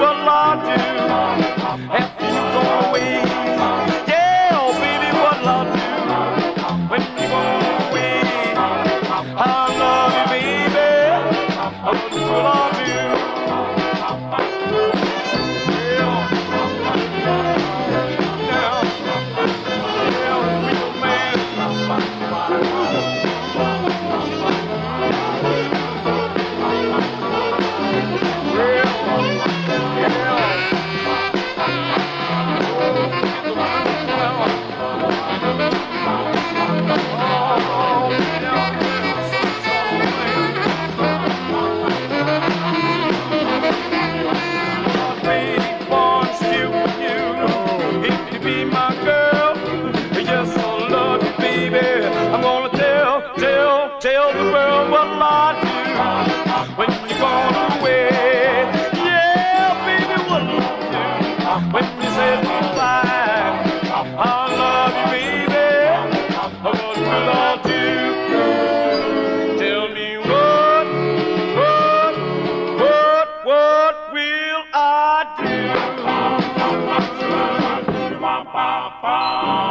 what'll I do after you go away? Yeah, oh baby, what'll I do when you go away? I love you, baby. What will I do? Tell, tell, tell the world what I Do?